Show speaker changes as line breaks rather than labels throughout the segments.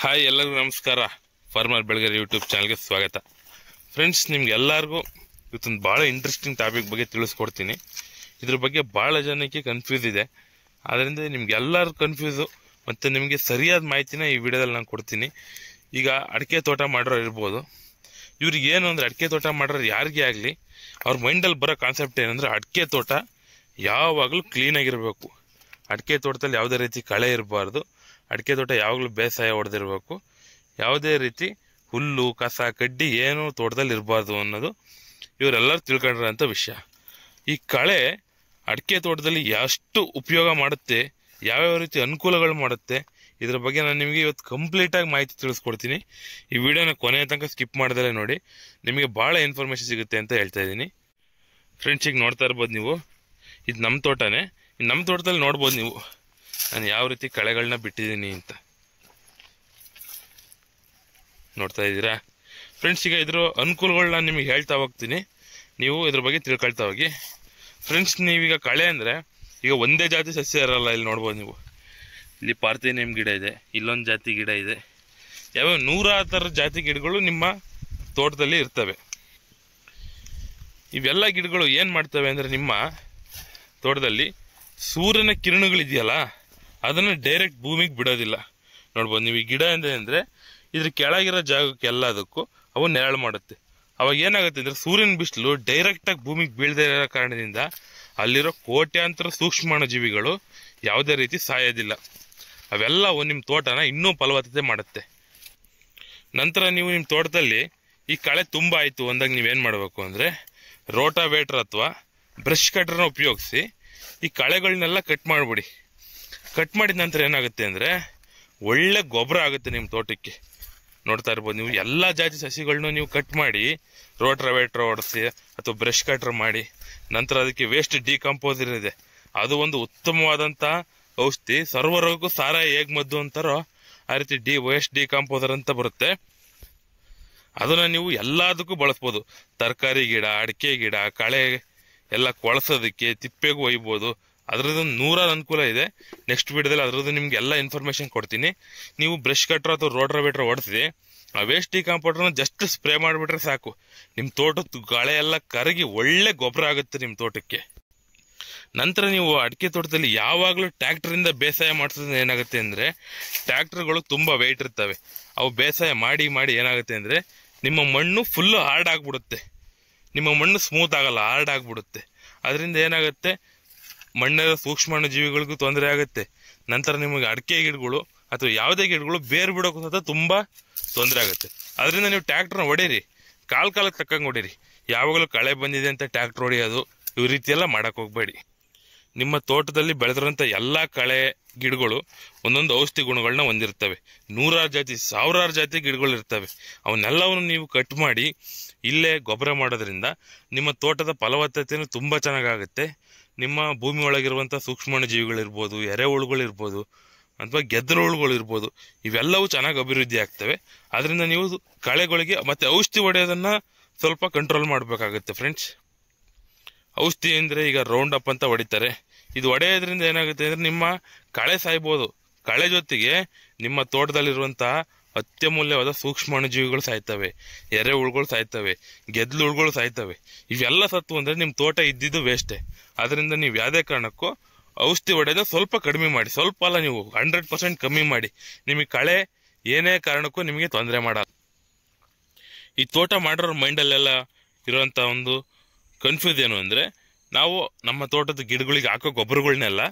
Hi ಎಲ್ಲರಿಗೂ ನಮಸ್ಕಾರ. Farmer ಬೆಳಗರಿ YouTube ಚಾನಲ್ಗೆ ಸ್ವಾಗತ. ಫ್ರೆಂಡ್ಸ್ ನಿಮ್ಗೆ ಎಲ್ಲರಿಗೂ ಇವತ್ತೊಂದು ಭಾಳ ಇಂಟ್ರೆಸ್ಟಿಂಗ್ ಟಾಪಿಕ್ ಬಗ್ಗೆ ತಿಳಿಸ್ಕೊಡ್ತೀನಿ. ಇದ್ರ ಬಗ್ಗೆ ಭಾಳ ಜನಕ್ಕೆ ಕನ್ಫ್ಯೂಸ್ ಇದೆ. ಆದ್ದರಿಂದ ನಿಮ್ಗೆ ಎಲ್ಲರು ಕನ್ಫ್ಯೂಸು ಮತ್ತು ನಿಮಗೆ ಸರಿಯಾದ ಮಾಹಿತಿನ ಈ ವಿಡಿಯೋದಲ್ಲಿ ನಾನು ಕೊಡ್ತೀನಿ. ಈಗ ಅಡಿಕೆ ತೋಟ ಮಾಡೋರು ಇರ್ಬೋದು. ಇವ್ರಿಗೆ ಏನು ಅಂದರೆ ಅಡಿಕೆ ತೋಟ ಮಾಡೋರು ಯಾರಿಗೇ ಆಗಲಿ, ಅವ್ರ ಮೈಂಡಲ್ಲಿ ಬರೋ ಕಾನ್ಸೆಪ್ಟ್ ಏನಂದರೆ ಅಡಿಕೆ ತೋಟ ಯಾವಾಗಲೂ ಕ್ಲೀನಾಗಿರಬೇಕು ಅಡಿಕೆ ತೋಟದಲ್ಲಿ ಯಾವುದೇ ರೀತಿ ಕಳೆ ಇರಬಾರ್ದು. ಅಡಿಕೆ ತೋಟ ಯಾವಾಗಲೂ ಬೇಸಾಯ ಹೊಡೆದಿರಬೇಕು. ಯಾವುದೇ ರೀತಿ ಹುಲ್ಲು, ಕಸ, ಕಡ್ಡಿ ಏನು ತೋಟದಲ್ಲಿ ಇರಬಾರ್ದು ಅನ್ನೋದು ಇವರೆಲ್ಲರೂ ತಿಳ್ಕೊಂಡಿರೋಂಥ ವಿಷಯ. ಈ ಕಳೆ ಅಡಿಕೆ ತೋಟದಲ್ಲಿ ಎಷ್ಟು ಉಪಯೋಗ ಮಾಡುತ್ತೆ, ಯಾವ್ಯಾವ ರೀತಿ ಅನುಕೂಲಗಳು ಮಾಡುತ್ತೆ, ಇದ್ರ ಬಗ್ಗೆ ನಾನು ನಿಮಗೆ ಇವತ್ತು ಕಂಪ್ಲೀಟಾಗಿ ಮಾಹಿತಿ ತಿಳಿಸ್ಕೊಡ್ತೀನಿ. ಈ ವಿಡಿಯೋನ ಕೊನೆಯ ತನಕ ಸ್ಕಿಪ್ ಮಾಡ್ದಲೇ ನೋಡಿ, ನಿಮಗೆ ಭಾಳ ಇನ್ಫಾರ್ಮೇಷನ್ ಸಿಗುತ್ತೆ ಅಂತ ಹೇಳ್ತಾ ಇದ್ದೀನಿ. ಫ್ರೆಂಡ್ಸ್ ಈಗ ನೋಡ್ತಾ ಇರ್ಬೋದು ನೀವು. ಇದು ನಮ್ಮ ತೋಟನೇ. ನಮ್ಮ ತೋಟದಲ್ಲಿ ನೋಡ್ಬೋದು ನೀವು. ನಾನು ಯಾವ ರೀತಿ ಕಳೆಗಳನ್ನ ಬಿಟ್ಟಿದ್ದೀನಿ ಅಂತ. ನೋಡ್ತಾ ಇದ್ದೀರಾ? ಫ್ರೆಂಡ್ಸ್ ಈಗ ಇದ್ರ ಅನುಕೂಲಗಳನ್ನ ನಿಮಗೆ ಹೇಳ್ತಾ ಹೋಗ್ತೀನಿ. ನೀವು ಇದ್ರ ಬಗ್ಗೆ ತಿಳ್ಕೊಳ್ತಾ ಹೋಗಿ. ಫ್ರೆಂಡ್ಸ್ ನೀವೀಗ ಕಳೆ ಅಂದರೆ ಈಗ ಒಂದೇ ಜಾತಿ ಸಸ್ಯ ಇರಲ್ಲ, ಇಲ್ಲಿ ನೋಡ್ಬೋದು ನೀವು. ಇಲ್ಲಿ ಪಾರ್ಥೇನಿಯಂ ಗಿಡ ಇದೆ, ಇಲ್ಲೊಂದು ಜಾತಿ ಗಿಡ ಇದೆ. ಯಾವ್ಯಾವ ನೂರಾರು ಥರ ಜಾತಿ ಗಿಡಗಳು ನಿಮ್ಮ ತೋಟದಲ್ಲಿ ಇರ್ತವೆ. ಇವೆಲ್ಲ ಗಿಡಗಳು ಏನು ಮಾಡ್ತವೆ ಅಂದರೆ ನಿಮ್ಮ ತೋಟದಲ್ಲಿ ಸೂರ್ಯನ ಕಿರಣಗಳಿದೆಯಲ್ಲ ಅದನ್ನು ಡೈರೆಕ್ಟ್ ಭೂಮಿಗೆ ಬಿಡೋದಿಲ್ಲ. ನೋಡ್ಬೋದು, ನೀವು ಈ ಗಿಡ ಅಂದರೆ ಅಂದರೆ ಇದ್ರ ಕೆಳಗಿರೋ ಜಾಗಕ್ಕೆ ಎಲ್ಲದಕ್ಕೂ ಅವು ನೆರಳು ಮಾಡುತ್ತೆ. ಅವಾಗ ಏನಾಗುತ್ತೆ ಅಂದರೆ ಸೂರ್ಯನ ಬಿಸಿಲು ಡೈರೆಕ್ಟಾಗಿ ಭೂಮಿಗೆ ಬೀಳದೇ ಇರೋ ಕಾರಣದಿಂದ ಅಲ್ಲಿರೋ ಕೋಟ್ಯಾಂತರ ಸೂಕ್ಷ್ಮಾಣುಜೀವಿಗಳು ಯಾವುದೇ ರೀತಿ ಸಾಯೋದಿಲ್ಲ. ಅವೆಲ್ಲ ನಿಮ್ಮ ತೋಟನ ಇನ್ನೂ ಫಲವತ್ತತೆ ಮಾಡುತ್ತೆ. ನಂತರ ನೀವು ನಿಮ್ಮ ತೋಟದಲ್ಲಿ ಈ ಕಳೆ ತುಂಬ ಆಯಿತು ಅಂದಾಗ ನೀವೇನು ಮಾಡಬೇಕು ಅಂದರೆ ರೋಟಾವೇಟ್ರ್ ಅಥವಾ ಬ್ರಷ್ ಕಟ್ರನ್ನ ಉಪಯೋಗಿಸಿ ಈ ಕಳೆಗಳನ್ನೆಲ್ಲ ಕಟ್ ಮಾಡಿಬಿಡಿ. ಕಟ್ ಮಾಡಿದ ನಂತರ ಏನಾಗುತ್ತೆ ಅಂದರೆ ಒಳ್ಳೆ ಗೊಬ್ಬರ ಆಗುತ್ತೆ ನಿಮ್ಮ ತೋಟಕ್ಕೆ. ನೋಡ್ತಾ ಇರ್ಬೋದು ನೀವು ಎಲ್ಲ ಜಾತಿ ಸಸಿಗಳನ್ನೂ ನೀವು ಕಟ್ ಮಾಡಿ ರೋಟ್ರವೇಟ್ರ್ ಹೊಡೆಸಿ ಅಥವಾ ಬ್ರಷ್ ಕಟ್ರ್ ಮಾಡಿ, ನಂತರ ಅದಕ್ಕೆ ವೇಸ್ಟ್ ಡಿಕಂಪೋಸರ್ ಇದೆ. ಅದು ಒಂದು ಉತ್ತಮವಾದಂಥ ಔಷಧಿ. ಸರ್ವರೋಗಕ್ಕೂ ಸಾರ ಹೇಗ್ ಮದ್ದು ಅಂತಾರೋ ಆ ರೀತಿ ಡಿ ವೇಸ್ಟ್ ಡಿಕಂಪೋಸರ್ ಅಂತ ಬರುತ್ತೆ. ಅದನ್ನ ನೀವು ಎಲ್ಲದಕ್ಕೂ ಬಳಸ್ಬೋದು. ತರಕಾರಿ ಗಿಡ, ಅಡಿಕೆ ಗಿಡ, ಕಳೆ ಎಲ್ಲ ಕೊಳಸೋದಕ್ಕೆ, ತಿಪ್ಪೆಗೂ ಒಯ್ಬೋದು. ಅದ್ರದ್ದು ನೂರಾರು ಅನುಕೂಲ ಇದೆ. ನೆಕ್ಸ್ಟ್ ವಿಡಿಯೋದಲ್ಲಿ ಅದ್ರದ್ದು ನಿಮ್ಗೆ ಎಲ್ಲ ಇನ್ಫಾರ್ಮೇಶನ್ ಕೊಡ್ತೀನಿ. ನೀವು ಬ್ರಷ್ ಕಟ್ರ ಅಥವಾ ರೋಡ್ರ ಬೇಟ್ರ ಹೊಡ್ತೀವಿ ಆ ವೇಸ್ಟ್ ಡಿಕಾಂಪೌಂಡರ್ನ ಜಸ್ಟ್ ಸ್ಪ್ರೇ ಮಾಡಿಬಿಟ್ರೆ ಸಾಕು. ನಿಮ್ಮ ತೋಟದ ಗಾಳೆ ಎಲ್ಲ ಕರಗಿ ಒಳ್ಳೆ ಗೊಬ್ಬರ ಆಗುತ್ತೆ ನಿಮ್ಮ ತೋಟಕ್ಕೆ. ನಂತರ ನೀವು ಅಡಿಕೆ ತೋಟದಲ್ಲಿ ಯಾವಾಗಲೂ ಟ್ಯಾಕ್ಟ್ರಿಂದ ಬೇಸಾಯ ಮಾಡಿಸೋದ್ರಿಂದ ಏನಾಗುತ್ತೆ ಅಂದರೆ ಟ್ರ್ಯಾಕ್ಟರ್ಗಳು ತುಂಬ ವೆಯ್ಟ್ ಇರ್ತವೆ. ಅವು ಬೇಸಾಯ ಮಾಡಿ ಮಾಡಿ ಏನಾಗುತ್ತೆ ಅಂದರೆ, ನಿಮ್ಮ ಮಣ್ಣು ಫುಲ್ಲು ಹಾರ್ಡ್ ಆಗಿಬಿಡುತ್ತೆ. ನಿಮ್ಮ ಮಣ್ಣು ಸ್ಮೂತ್ ಆಗಲ್ಲ ಹಾರ್ಡ್ ಆಗಿಬಿಡುತ್ತೆ. ಅದರಿಂದ ಏನಾಗುತ್ತೆ ಮಣ್ಣಿನ ಸೂಕ್ಷ್ಮಾಣು ಜೀವಿಗಳಿಗೂ ತೊಂದರೆ ಆಗುತ್ತೆ. ನಂತರ ನಿಮಗೆ ಅಡಿಕೆ ಗಿಡಗಳು ಅಥವಾ ಯಾವುದೇ ಗಿಡಗಳು ಬೇರು ಬಿಡೋಕ್ಕೂ ಸಹ ತುಂಬ ತೊಂದರೆ ಆಗುತ್ತೆ. ಅದರಿಂದ ನೀವು ಟ್ಯಾಕ್ಟ್ರನ್ನ ಹೊಡೀರಿ. ಕಾಲ್ ಕಾಲಕ್ಕೆ ತಕ್ಕಂಗೆ ಹೊಡೀರಿ. ಯಾವಾಗಲೂ ಕಳೆ ಬಂದಿದೆ ಅಂತ ಟ್ಯಾಕ್ಟ್ರ್ ಹೊಡೆಯೋದು ಈ ರೀತಿ ಎಲ್ಲ ಮಾಡಕ್ಕೆ ಹೋಗಬೇಡಿ. ನಿಮ್ಮ ತೋಟದಲ್ಲಿ ಬೆಳೆದಿರುವಂಥ ಎಲ್ಲ ಕಳೆ ಗಿಡಗಳು ಒಂದೊಂದು ಔಷಧಿ ಗುಣಗಳನ್ನ ಹೊಂದಿರ್ತವೆ ನೂರಾರು ಜಾತಿ, ಸಾವಿರಾರು ಜಾತಿ ಗಿಡಗಳು ಇರ್ತವೆ ಅವನ್ನೆಲ್ಲವನ್ನು ನೀವು ಕಟ್ ಮಾಡಿ ಇಲ್ಲೇ ಗೊಬ್ಬರ ಮಾಡೋದ್ರಿಂದ ನಿಮ್ಮ ತೋಟದ ಫಲವತ್ತತೆಯೂ ತುಂಬ ಚೆನ್ನಾಗಾಗುತ್ತೆ. ನಿಮ್ಮ ಭೂಮಿ ಒಳಗಿರುವಂಥ ಸೂಕ್ಷ್ಮಾಣು ಜೀವಿಗಳಿರ್ಬೋದು ಎರೆಹುಳುಗಳಿರ್ಬೋದು, ಅಥವಾ ಗೆದ್ದಲು ಹುಳುಗಳಿರ್ಬೋದು ಇವೆಲ್ಲವೂ ಚೆನ್ನಾಗಿ ಅಭಿವೃದ್ಧಿ ಆಗ್ತವೆ. ಅದರಿಂದ ನೀವು ಕಳೆಗಳಿಗೆ ಮತ್ತೆ ಔಷಧಿ ಹೊಡೆಯೋದನ್ನು ಸ್ವಲ್ಪ ಕಂಟ್ರೋಲ್ ಮಾಡಬೇಕಾಗುತ್ತೆ ಫ್ರೆಂಡ್ಸ್ ಔಷಧಿ ಅಂದರೆ ಈಗ ರೌಂಡ್ ಅಪ್ ಅಂತ ಹೊಡಿತಾರೆ. ಇದು ಹೊಡೆಯೋದ್ರಿಂದ ಏನಾಗುತ್ತೆ ಅಂದರೆ ನಿಮ್ಮ ಕಳೆ ಸಾಯ್ಬೋದು. ಕಳೆ ಜೊತೆಗೆ ನಿಮ್ಮ ತೋಟದಲ್ಲಿರುವಂತಹ ಅತ್ಯಮೂಲ್ಯವಾದ ಸೂಕ್ಷ್ಮಾಣು ಜೀವಿಗಳು ಸಾಯ್ತವೆ. ಎರೆಹುಳುಗಳು ಸಾಯ್ತವೆ. ಗೆದ್ಲು ಹುಳುಗಳು ಸಾಯ್ತವೆ. ಇವೆಲ್ಲ ಸತ್ತು ಅಂದರೆ ನಿಮ್ಮ ತೋಟ ಇದ್ದಿದ್ದು ವೇಸ್ಟೇ ಅದರಿಂದ ನೀವು ಯಾವುದೇ ಕಾರಣಕ್ಕೂ ಔಷಧಿ ಹೊಡೆದ ಸ್ವಲ್ಪ ಕಡಿಮೆ ಮಾಡಿ, ಸ್ವಲ್ಪ ಅಲ್ಲ ನೀವು ಹಂಡ್ರೆಡ್ ಪರ್ಸೆಂಟ್ ಕಮ್ಮಿ ಮಾಡಿ. ನಿಮಗೆ ಕಳೆ ಏನೇ ಕಾರಣಕ್ಕೂ ನಿಮಗೆ ತೊಂದರೆ ಮಾಡಲ್ಲ. ಈ ತೋಟ ಮಾಡೋರ ಮೈಂಡಲ್ಲೆಲ್ಲ ಇರುವಂಥ ಒಂದು ಕನ್ಫ್ಯೂಸ್ ಏನು ಅಂದರೆ ನಾವು ನಮ್ಮ ತೋಟದ ಗಿಡಗಳಿಗೆ ಹಾಕೋ ಗೊಬ್ಬರಗಳನ್ನೆಲ್ಲ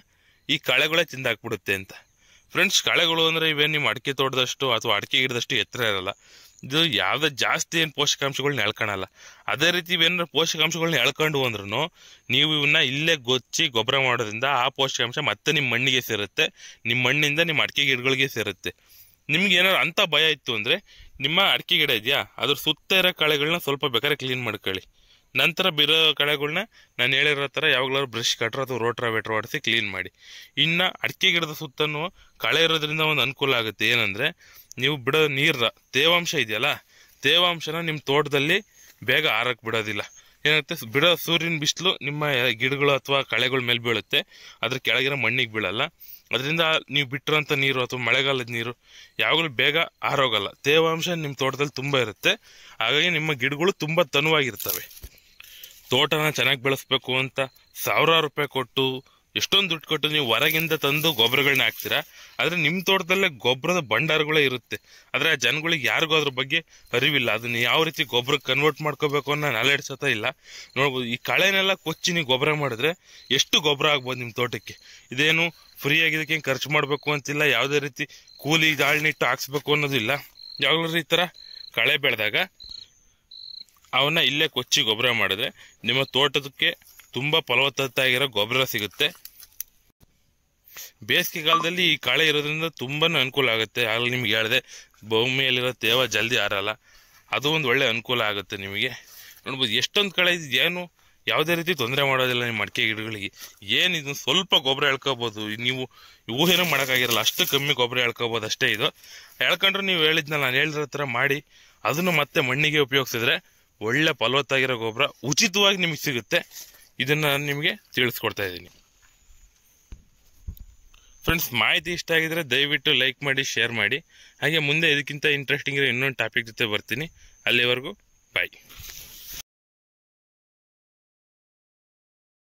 ಈ ಕಳೆಗಳೇ ತಿಂದಾಕ್ಬಿಡುತ್ತೆ ಅಂತ. ಫ್ರೆಂಡ್ಸ್, ಕಳೆಗಳು ಅಂದರೆ ಇವೇನು ನಿಮ್ಮ ಅಡಿಕೆ ತೋಟದಷ್ಟು ಅಥವಾ ಅಡಿಕೆ ಗಿಡದಷ್ಟು ಎತ್ತರ ಇರಲ್ಲ. ಇದು ಯಾವುದೇ ಜಾಸ್ತಿ ಏನು ಪೋಷಕಾಂಶಗಳನ್ನ ಎಳ್ಕೊಳಲ್ಲ ಅದೇ ರೀತಿ ಇವೇನಾದ್ರು ಪೋಷಕಾಂಶಗಳನ್ನ ಎಳ್ಕೊಂಡು ಅಂದ್ರೂ ನೀವು ಇವನ್ನ ಇಲ್ಲೇ ಗೊಚ್ಚಿ ಗೊಬ್ಬರ ಮಾಡೋದ್ರಿಂದ ಆ ಪೋಷಕಾಂಶ ಮತ್ತೆ ನಿಮ್ಮ ಮಣ್ಣಿಗೆ ಸೇರುತ್ತೆ. ನಿಮ್ಮ ಮಣ್ಣಿಂದ ನಿಮ್ಮ ಅಡಿಕೆ ಗಿಡಗಳಿಗೆ ಸೇರುತ್ತೆ. ನಿಮ್ಗೆ ಏನಾದ್ರು ಅಂಥ ಭಯ ಇತ್ತು ಅಂದರೆ ನಿಮ್ಮ ಅಡಿಕೆ ಗಿಡ ಇದೆಯಾ? ಅದ್ರ ಸುತ್ತ ಇರೋ ಕಳೆಗಳನ್ನ ಸ್ವಲ್ಪ ಬೇಕಾದ್ರೆ ಕ್ಲೀನ್ ಮಾಡ್ಕೊಳ್ಳಿ. ನಂತರ ಬಿರೋ ಕಳೆಗಳನ್ನ ನಾನು ಹೇಳಿರೋ ಥರ ಯಾವಾಗಲಾದ್ರು ಬ್ರಷ್ ಕಟ್ರ ಅಥವಾ ರೋಟ್ರ ವೆಟ್ರ ಹೊಡೆಸಿ ಕ್ಲೀನ್ ಮಾಡಿ. ಇನ್ನು ಅಡಿಕೆ ಗಿಡದ ಸುತ್ತನೂ ಕಳೆ ಇರೋದ್ರಿಂದ ಒಂದು ಅನುಕೂಲ ಆಗುತ್ತೆ. ಏನಂದರೆ ನೀವು ಬಿಡೋ ನೀರ ತೇವಾಂಶ ಇದೆಯಲ್ಲ, ತೇವಾಂಶನ ನಿಮ್ಮ ತೋಟದಲ್ಲಿ ಬೇಗ ಆರಕ್ಕೆ ಬಿಡೋದಿಲ್ಲ. ಏನಾಗುತ್ತೆ, ಬಿಡೋ ಸೂರ್ಯನ ಬಿಸಿಲು ನಿಮ್ಮ ಗಿಡಗಳು ಅಥವಾ ಕಳೆಗಳ ಮೇಲೆ ಬೀಳುತ್ತೆ, ಅದ್ರ ಕೆಳಗಿರೋ ಮಣ್ಣಿಗೆ ಬೀಳಲ್ಲ. ಅದರಿಂದ ನೀವು ಬಿಟ್ಟಿರೋಂಥ ನೀರು ಅಥವಾ ಮಳೆಗಾಲದ ನೀರು ಯಾವಾಗಲೂ ಬೇಗ ಆರೋಗಲ್ಲ. ತೇವಾಂಶ ನಿಮ್ಮ ತೋಟದಲ್ಲಿ ತುಂಬ ಇರುತ್ತೆ. ಹಾಗಾಗಿ ನಿಮ್ಮ ಗಿಡಗಳು ತುಂಬ ತನುವಾಗಿರ್ತವೆ. ತೋಟನ ಚೆನ್ನಾಗಿ ಬೆಳೆಸ್ಬೇಕು ಅಂತ ಸಾವಿರಾರು ರೂಪಾಯಿ ಕೊಟ್ಟು ಎಷ್ಟೊಂದು ದುಡ್ಡು ಕೊಟ್ಟು ನೀವು ಹೊರಗಿಂದ ತಂದು ಗೊಬ್ಬರಗಳನ್ನ ಹಾಕ್ತೀರಾ? ಆದರೆ ನಿಮ್ಮ ತೋಟದಲ್ಲೇ ಗೊಬ್ಬರದ ಭಂಡಾರಗಳೇ ಇರುತ್ತೆ. ಆದರೆ ಆ ಜನಗಳಿಗೆ ಯಾರಿಗೂ ಅದ್ರ ಬಗ್ಗೆ ಅರಿವಿಲ್ಲ. ಅದನ್ನ ಯಾವ ರೀತಿ ಗೊಬ್ಬರ ಕನ್ವರ್ಟ್ ಮಾಡ್ಕೋಬೇಕು ಅನ್ನೋ ನಾಲೆಡ್ಜ್ ಇಲ್ಲ. ನೋಡ್ಬೋದು, ಈ ಕಳೆನೆಲ್ಲ ಕೊಚ್ಚಿ ನೀವು ಗೊಬ್ಬರ ಮಾಡಿದ್ರೆ ಎಷ್ಟು ಗೊಬ್ಬರ ಆಗ್ಬೋದು ನಿಮ್ಮ ತೋಟಕ್ಕೆ? ಇದೇನು ಫ್ರೀಯಾಗಿ ಇದಕ್ಕೆ ಖರ್ಚು ಮಾಡಬೇಕು ಅಂತಿಲ್ಲ. ಯಾವುದೇ ರೀತಿ ಕೂಲಿ ದಾಳ್ನಿಟ್ಟು ಹಾಕ್ಸ್ಬೇಕು ಅನ್ನೋದಿಲ್ಲ. ಯಾವಾಗಲೂ ಈ ಥರ ಕಳೆ ಬೆಳೆದಾಗ ಅವನ್ನ ಇಲ್ಲೇ ಕೊಚ್ಚಿ ಗೊಬ್ಬರ ಮಾಡಿದ್ರೆ ನಿಮ್ಮ ತೋಟದಕ್ಕೆ ತುಂಬ ಫಲವತ್ತತೆಯಾಗಿರೋ ಗೊಬ್ಬರ ಸಿಗುತ್ತೆ. ಬೇಸಿಗೆ ಕಾಲದಲ್ಲಿ ಈ ಕಳೆ ಇರೋದ್ರಿಂದ ತುಂಬಾ ಅನುಕೂಲ ಆಗುತ್ತೆ. ಆಗಲೇ ನಿಮ್ಗೆ ಹೇಳಿದೆ, ಭೂಮಿಯಲ್ಲಿರೋ ತೇವ ಜಲ್ದಿ ಆರಲ್ಲ ಅದು ಒಂದು ಒಳ್ಳೆ ಅನುಕೂಲ ಆಗುತ್ತೆ ನಿಮಗೆ. ನೋಡ್ಬೋದು, ಎಷ್ಟೊಂದು ಕಳೆ ಏನು ಯಾವುದೇ ರೀತಿ ತೊಂದರೆ ಮಾಡೋದಿಲ್ಲ ನಿಮ್ಮ ಮಡಿಕೆ ಗಿಡಗಳಿಗೆ. ಏನು ಇದು ಸ್ವಲ್ಪ ಗೊಬ್ಬರ ಎಳ್ಕೋಬೋದು. ನೀವು ಊಹೆನೂ ಮಾಡೋಕ್ಕಾಗಿರಲ್ಲ. ಅಷ್ಟು ಕಮ್ಮಿ ಗೊಬ್ಬರ ಎಳ್ಕೋಬೋದು ಅಷ್ಟೇ ಇದು. ಎಳ್ಕೊಂಡ್ರೆ ನೀವು ಹೇಳಿದ್ನಲ್ಲ, ನಾನು ಹೇಳಿದ್ರ ಥರ ಮಾಡಿ. ಅದನ್ನು ಮತ್ತೆ ಮಣ್ಣಿಗೆ ಉಪಯೋಗಿಸಿದ್ರೆ ಒಳ್ಳೆ ಫಲವತ್ತಾಗಿರೋ ಗೊಬ್ಬರ ಉಚಿತವಾಗಿ ನಿಮಗೆ ಸಿಗುತ್ತೆ. ಇದನ್ನು ನಾನು ನಿಮಗೆ ತಿಳಿಸ್ಕೊಡ್ತಾ ಇದ್ದೀನಿ. ಫ್ರೆಂಡ್ಸ್ ಮಾಹಿತಿ ಇಷ್ಟ ಆಗಿದ್ರೆ ದಯವಿಟ್ಟು ಲೈಕ್ ಮಾಡಿ ಶೇರ್ ಮಾಡಿ. ಹಾಗೆ ಮುಂದೆ ಇದಕ್ಕಿಂತ ಇಂಟ್ರೆಸ್ಟಿಂಗ್ ಇರೋ ಇನ್ನೊಂದು ಟಾಪಿಕ್ ಜೊತೆ ಬರ್ತೀನಿ. ಅಲ್ಲಿವರೆಗೂ ಬಾಯ್